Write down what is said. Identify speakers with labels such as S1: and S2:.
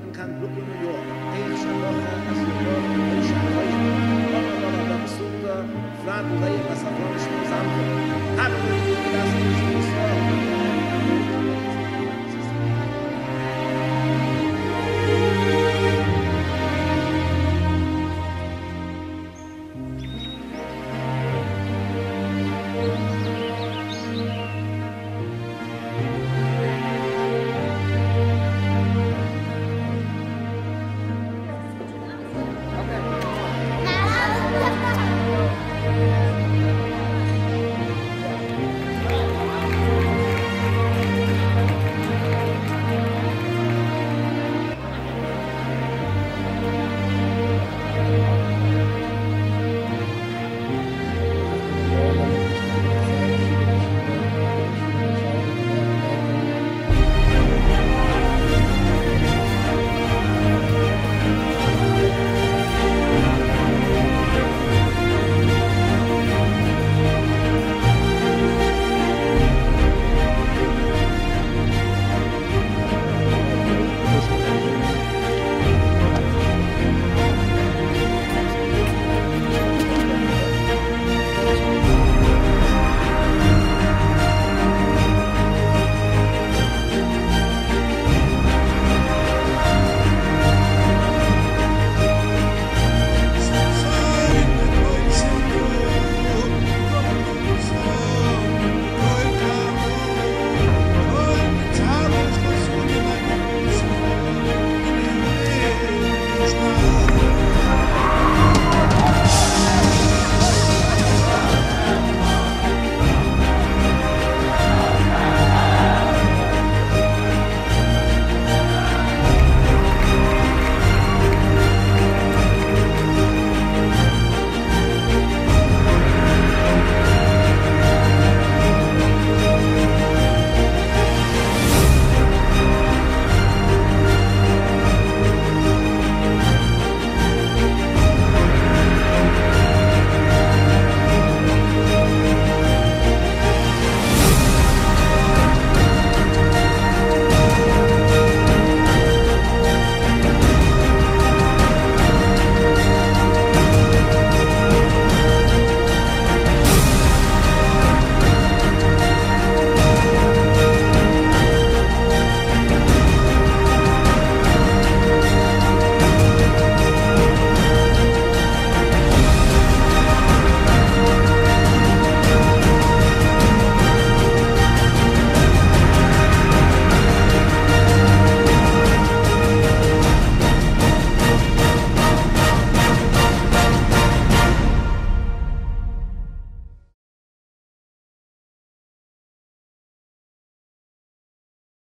S1: arbeiten kann Glückwunsch.